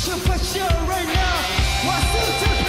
Super show right now. One, two, three.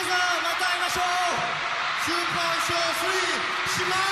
皆さんまた会いましょう。スーパーショー3